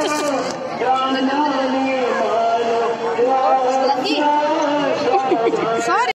just